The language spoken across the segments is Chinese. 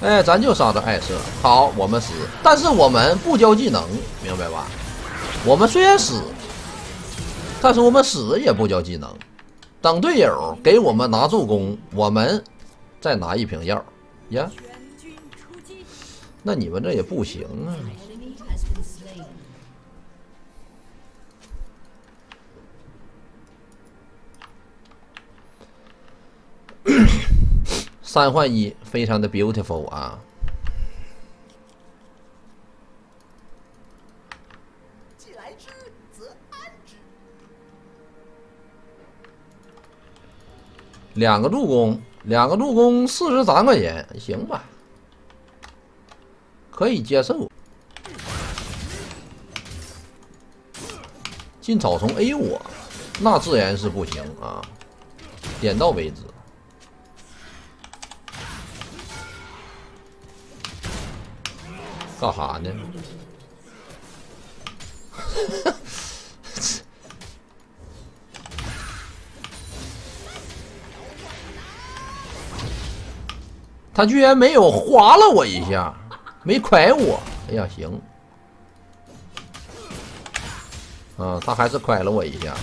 哎，咱就杀这艾瑟。好，我们死，但是我们不交技能，明白吧？我们虽然死，但是我们死也不交技能。等队友给我们拿助攻，我们再拿一瓶药。呀，那你们这也不行啊！三换一，非常的 beautiful 啊！既来之，则安之。两个助攻，两个助攻，四十三块钱，行吧？可以接受。进草丛 A 我，那自然是不行啊！点到为止。干哈呢？他居然没有划了我一下，没蒯我。哎呀，行。啊，他还是蒯了我一下。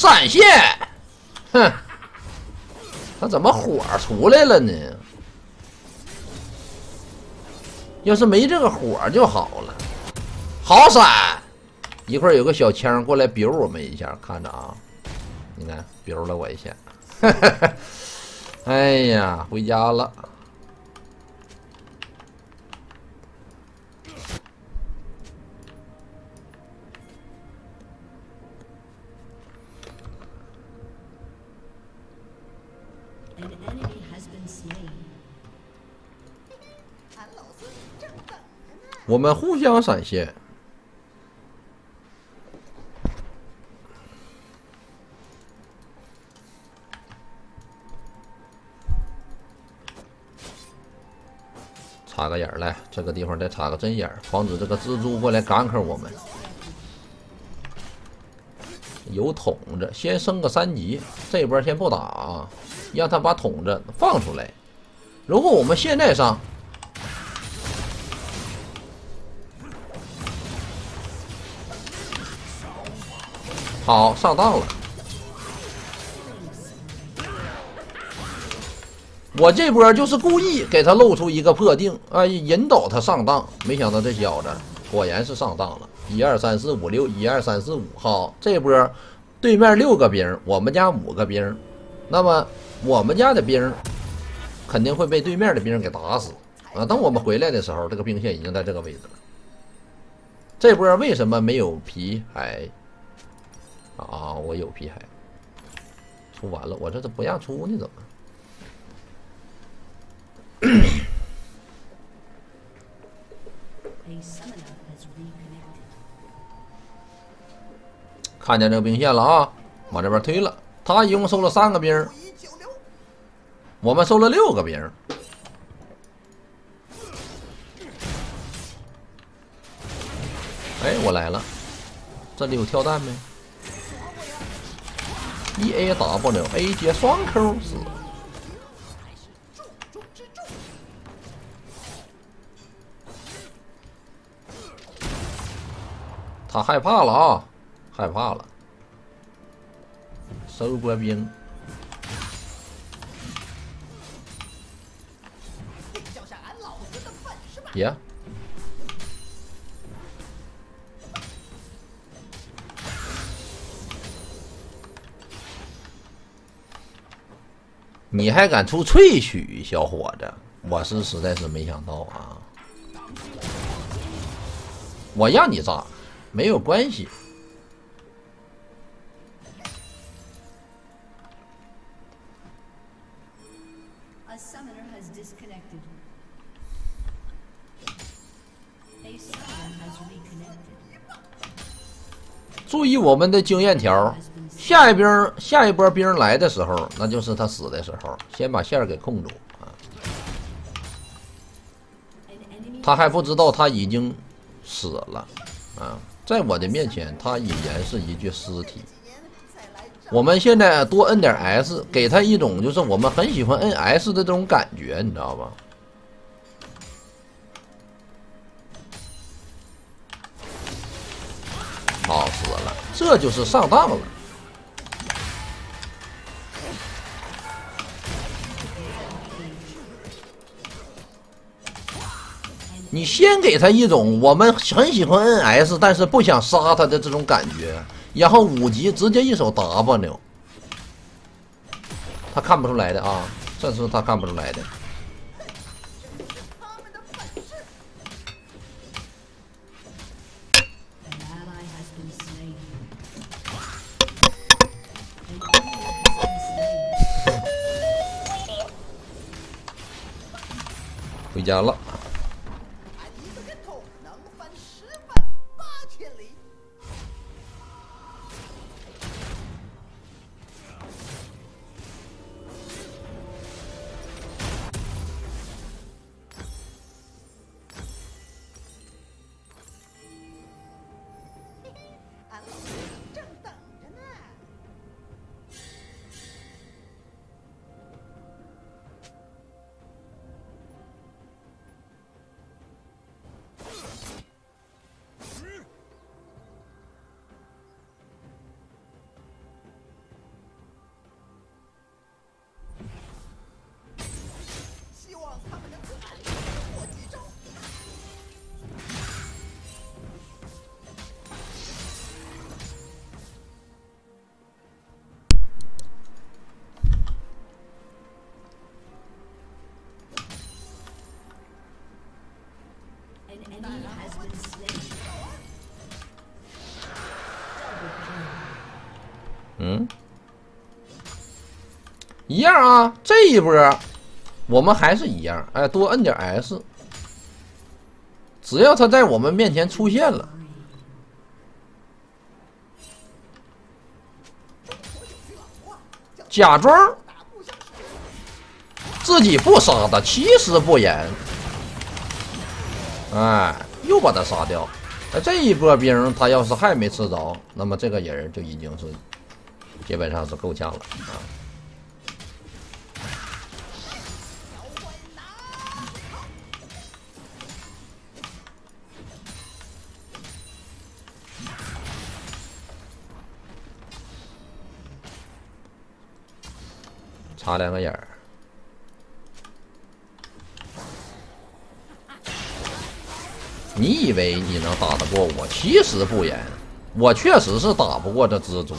闪现，哼，他怎么火出来了呢？要是没这个火就好了。好闪，一会儿有个小枪过来 biểu 我们一下，看着啊，你看 biểu 了我一下。哈哈哈哎呀，回家了。我们互相闪现，插个眼儿来，这个地方再插个针眼，防止这个蜘蛛过来干克我们。有桶子，先升个三级，这波先不打啊，让他把桶子放出来。如果我们现在上。好，上当了。我这波就是故意给他露出一个破腚，啊，引导他上当。没想到这小子果然是上当了。一二三四五六，一二三四五。好，这波对面六个兵，我们家五个兵，那么我们家的兵肯定会被对面的兵给打死啊！等我们回来的时候，这个兵线已经在这个位置了。这波为什么没有皮哎？啊！我有皮海，出完了，我这都不让出呢？怎么？看见这个兵线了啊！往这边推了，他一共收了三个兵，我们收了六个兵。哎，我来了，这里有跳弹没？E A W A 接双 Q 死，他害怕了啊，害怕了，收波兵，别。你还敢出萃取，小伙子！我是实在是没想到啊！我让你炸，没有关系。注意我们的经验条。下一兵，下一波兵来的时候，那就是他死的时候。先把线给控住啊！他还不知道他已经死了啊！在我的面前，他已然是一具尸体。我们现在多摁点 S，给他一种就是我们很喜欢摁 S 的这种感觉，你知道吧？好死了，这就是上当了。你先给他一种我们很喜欢 NS，但是不想杀他的这种感觉，然后五级直接一手 W，他看不出来的啊，这是他看不出来的。回家了。嗯，一样啊，这一波我们还是一样，哎，多摁点 S，只要他在我们面前出现了，假装自己不杀他，其实不严。哎，又把他杀掉！哎，这一波兵，他要是还没吃着，那么这个人就已经是基本上是够呛了啊！插两个眼儿。你以为你能打得过我？其实不然，我确实是打不过这蜘蛛。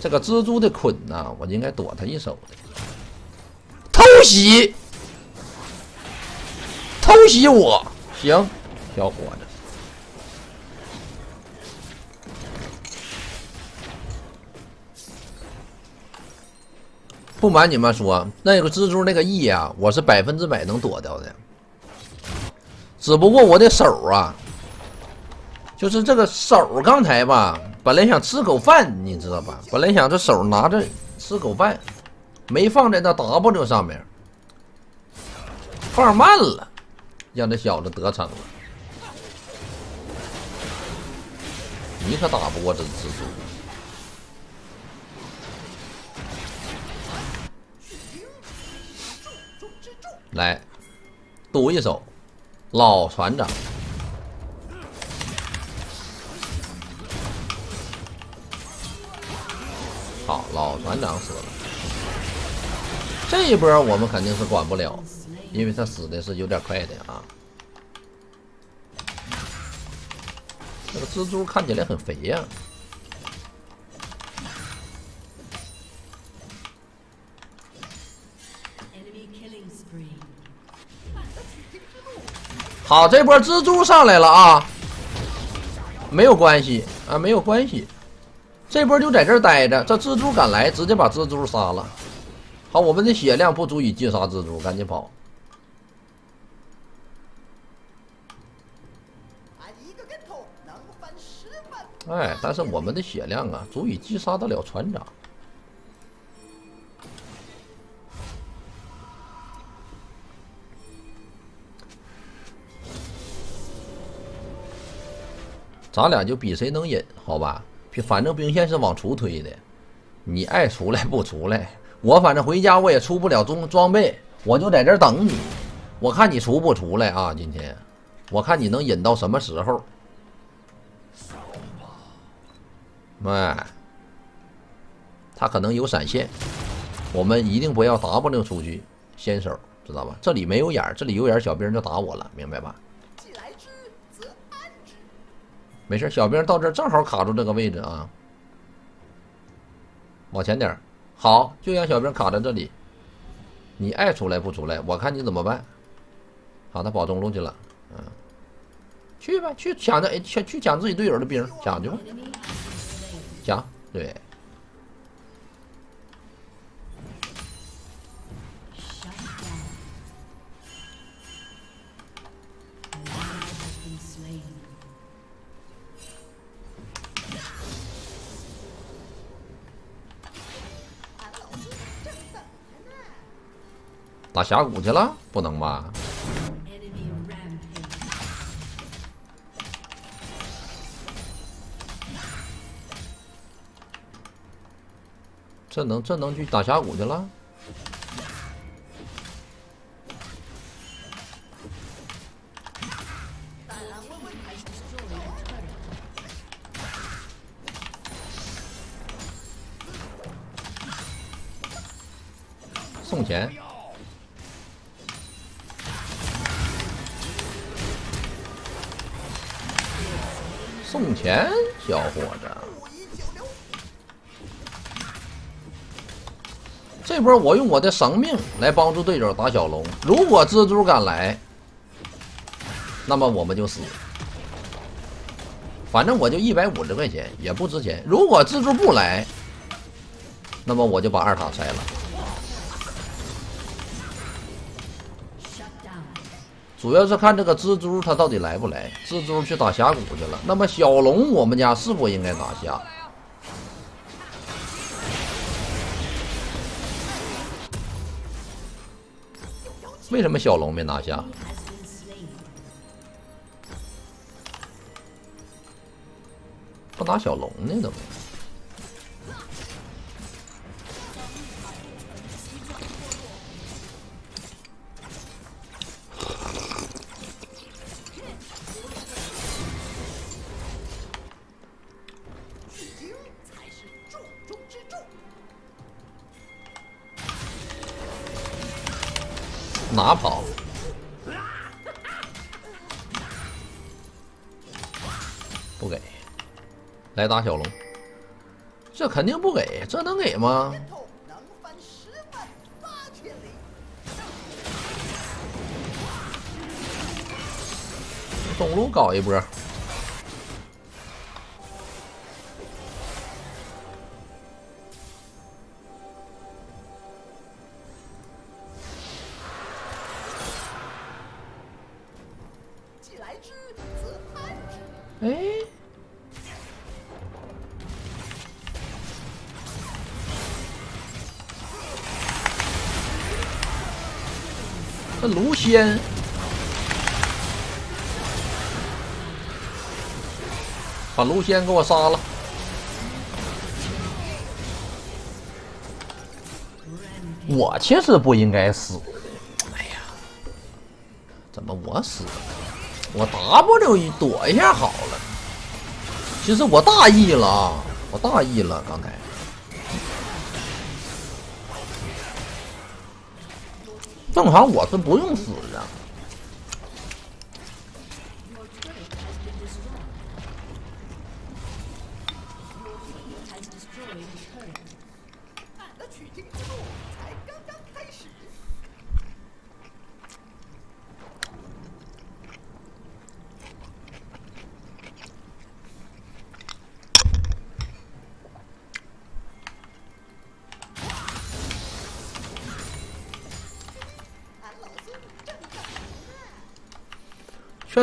这个蜘蛛的捆呐，我应该躲他一手的。偷袭，偷袭我，行，小伙子。不瞒你们说，那个蜘蛛那个 E 啊，我是百分之百能躲掉的。只不过我的手啊，就是这个手，刚才吧，本来想吃口饭，你知道吧？本来想这手拿着吃口饭，没放在那 W 上面，放慢了，让这小子得逞了。你可打不过这蜘蛛。来，赌一手。老船长，老船长死了。这一波我们肯定是管不了，因为他死的是有点快的啊。这个蜘蛛看起来很肥呀。好，这波蜘蛛上来了啊！没有关系啊，没有关系，这波就在这儿待着这蜘蛛敢来直接把蜘蛛杀了。好我们的血量不足以击杀蜘蛛赶紧跑。哎但是我们的血量啊足以击杀得了船长。咱俩就比谁能忍好吧？就反正兵线是往出推的，你爱出来不出来，我反正回家我也出不了装装备，我就在这等你。我看你出不出来啊？今天，我看你能忍到什么时候？哎，他可能有闪现，我们一定不要 W 出去先手，知道吧？这里没有眼儿，这里有眼儿，小兵就打我了，明白吧？没事，小兵到这正好卡住这个位置啊，往前点好，就让小兵卡在这里。你爱出来不出来，我看你怎么办。好，他跑中路去了，嗯，去吧，去抢着，去去抢自己队友的兵，抢去吧，抢，对。打峡谷去了？不能吧？这能这能去打峡谷去了？我用我的生命来帮助队友打小龙。如果蜘蛛敢来，那么我们就死。反正我就一百五十块钱，也不值钱。如果蜘蛛不来，那么我就把二塔拆了。主要是看这个蜘蛛它到底来不来，蜘蛛去打峡谷去了。那么小龙我们家是否应该拿下？为什么小龙没拿下？不拿小龙呢？怎么？哪跑？不给，来打小龙，这肯定不给，这能给吗？中路搞一波。卢仙把卢仙给我杀了。我其实不应该死。哎呀，怎么我死了？我 W 躲一下好了，其实我大意了，我大意了，刚才。正常我是不用死的。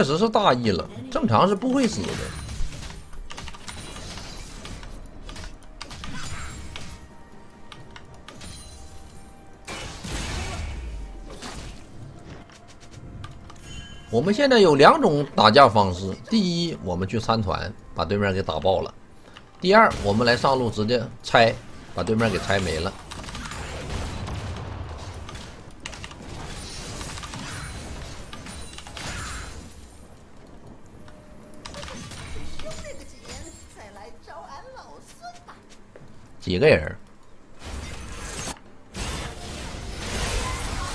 确实是大意了，正常是不会死的。我们现在有两种打架方式：第一，我们去参团，把对面给打爆了；第二，我们来上路直接拆，把对面给拆没了。几个人？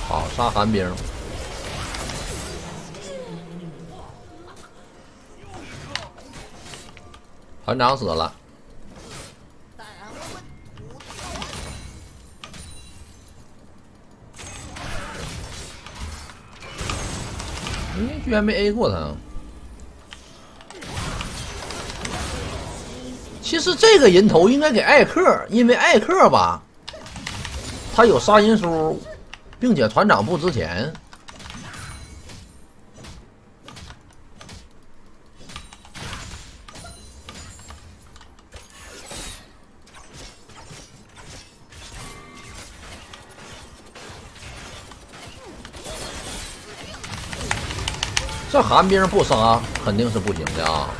好，杀寒冰。团长死了。嗯，居然没 A 过他。其实这个人头应该给艾克，因为艾克吧，他有杀人书，并且团长不值钱。这寒冰不杀肯定是不行的啊！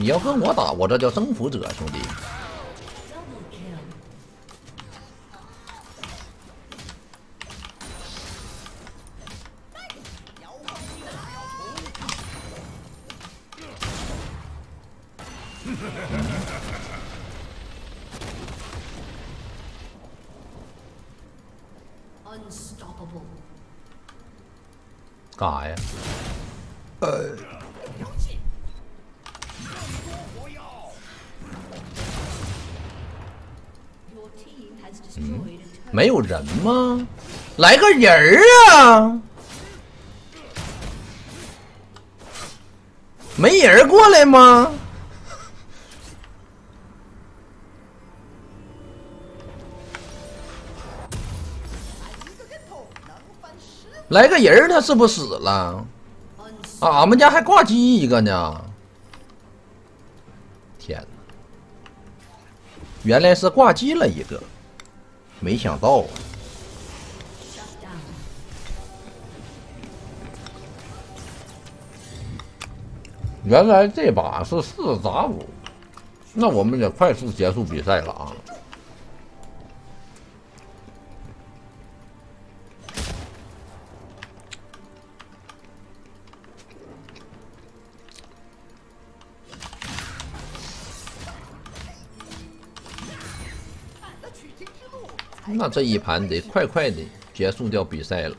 你要跟我打，我这叫征服者，兄弟。干啥呀？呃，没有人吗？来个人儿啊！没人过来吗？来个人他是不死了？俺们家还挂机一个呢！天哪，原来是挂机了一个，没想到啊！原来这把是四打五，那我们得快速结束比赛了啊！那这一盘得快快的结束掉比赛了。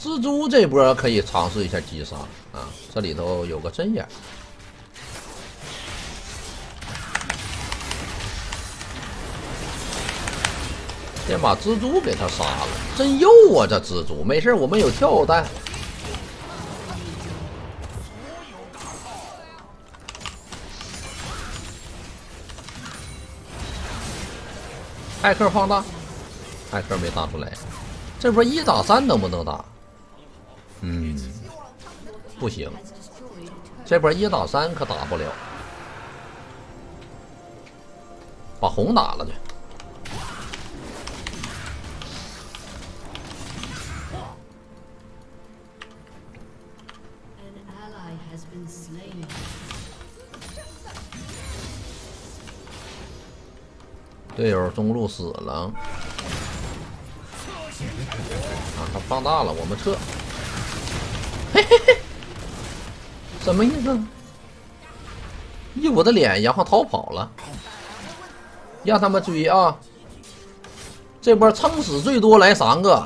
蜘蛛这波可以尝试一下击杀啊！这里头有个针眼。先把蜘蛛给他杀了，真幼啊！这蜘蛛没事，我们有跳弹。艾克放大，艾克没打出来。这波一打三能不能打？嗯，不行，这波一打三可打不了。把红打了去。队友中路死了，啊，他放大了，我们撤。嘿嘿嘿，什么意思？一捂着脸，然后逃跑了，让他们追啊！这波撑死最多来三个，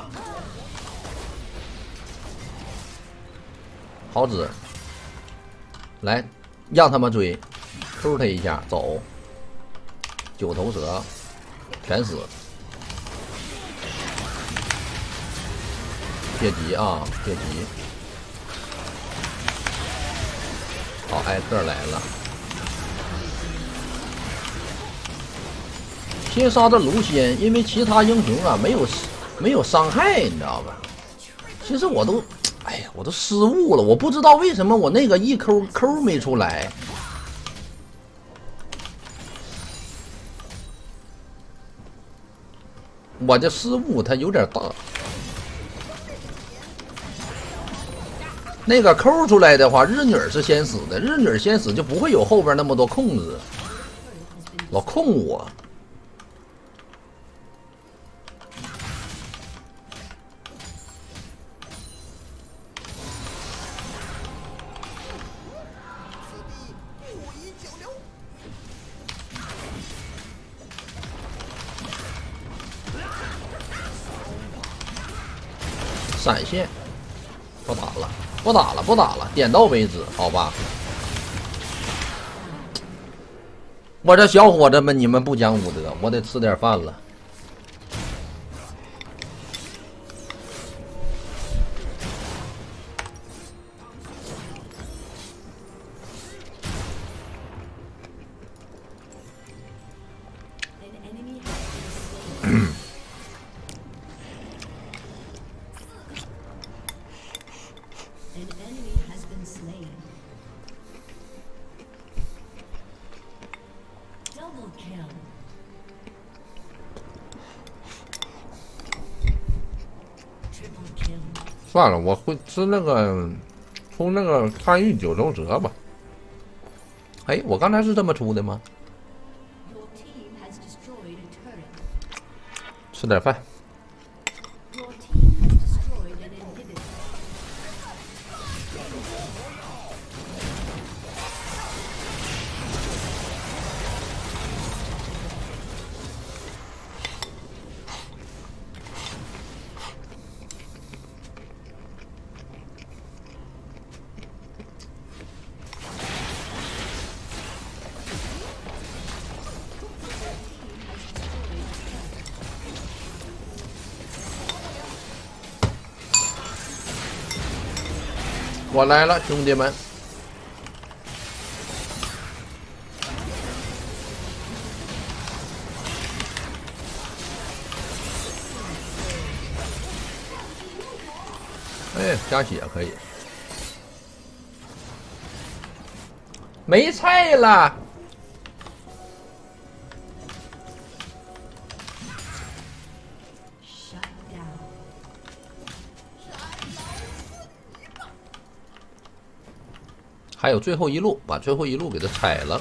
好子，来，让他们追，Q 他一下，走，九头蛇。全死！别急啊，别急。好，艾克来了。先杀的卢仙，因为其他英雄啊没有没有伤害，你知道吧？其实我都，哎呀，我都失误了，我不知道为什么我那个一 Q Q 没出来。我的失误它有点大，那个抠出来的话，日女是先死的，日女先死就不会有后边那么多控制，老控我。闪现，不打了，不打了，不打了，点到为止，好吧。我这小伙子们，你们不讲武德，我得吃点饭了。算了，我会吃那个，出那个参与九州折吧。哎，我刚才是这么出的吗？吃点饭。我来了，兄弟们！哎，加血可以，没菜了。还有最后一路，把最后一路给他踩了。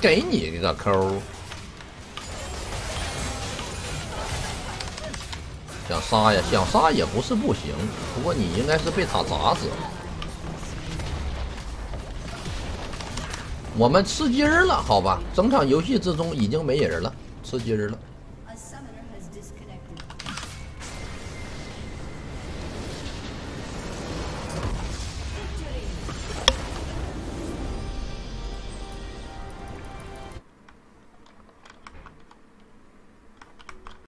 给你个扣！杀呀，想杀也不是不行，不过你应该是被塔砸死了。我们吃鸡儿了，好吧？整场游戏之中已经没人了，吃鸡儿了。